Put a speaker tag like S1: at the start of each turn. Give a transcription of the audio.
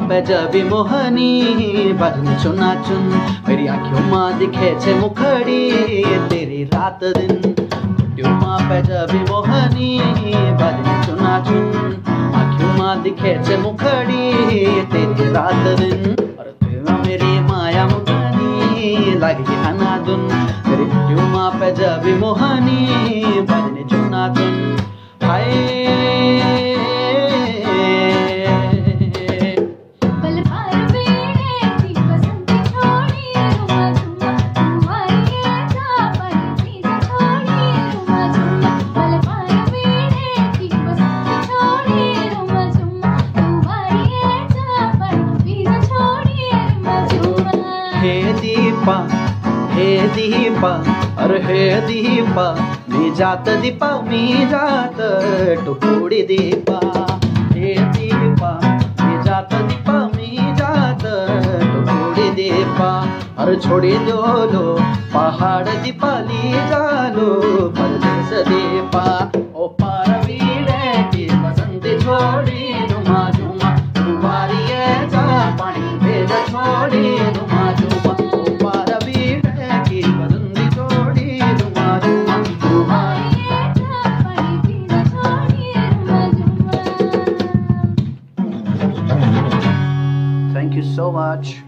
S1: पे जबी मोहनी बदन चुना चुन मेरी आंखों माँ दिखे छे मुखड़ी तेरी रात दिन। ट्यूमा पे जबी मोहनी बदन चुना चुन आंखों माँ दिखे छे मुखड़ी तेरी रात दिन। और तू मेरी माया मुखनी लगी अनादुन तेरी ट्यूमा पे जबी मोहनी बदन चुना चुन हाय। दीपा हे दीपा अरे हे दीपा मी जात दीपा मी जात टुकुडी दीपा. हे दीपा मी जात दीपा मी जात टुकुडी दीपा. अरे छोडी दोलो पहाड दीपाली जालो परदेस दीपा. ओ पारवीडे की बसंती छोडी झुमा you so much.